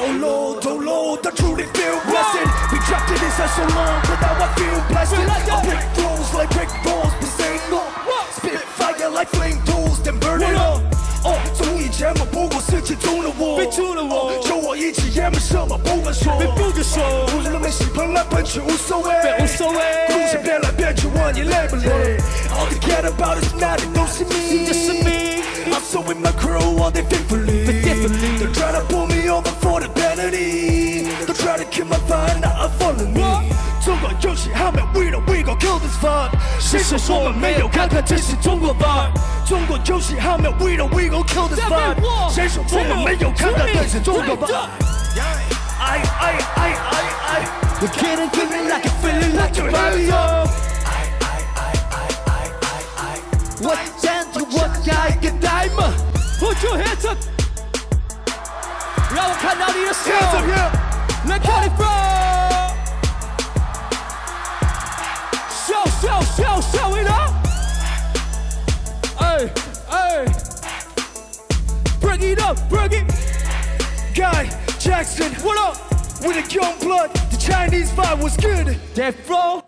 Oh Lord, oh Lord, I truly feel blessed. We dropped it inside so long, but now I feel blessed. Feel like that. I break rules like break balls, but say no. Spit fire like flame tools, then burn it up.哦，从以前我不过是其中的我，被中的我哦就我一起也没什么不敢说，别不敢说无论没戏喷来喷去无所谓，无所谓故事变来变去，问你累不累？All they care about is nothing，都是你，这是你 I'm so with my crew, all they faithfully. this。谁说我们没有看看这是中国 vibe？中国游戏还没 we don't we gon' kill this 在被我 vibe。谁说我们没有看看这是中国 vibe？哎哎哎哎哎 You getting feeling like you feeling like you're radio 我站着我下一个 diamond Put your hands up 让我看到你的手 show, show, it up 哎哎 Bring it up, bring it GAI Jackson, What up? with a young blood, the Chinese vibe was good. Death flow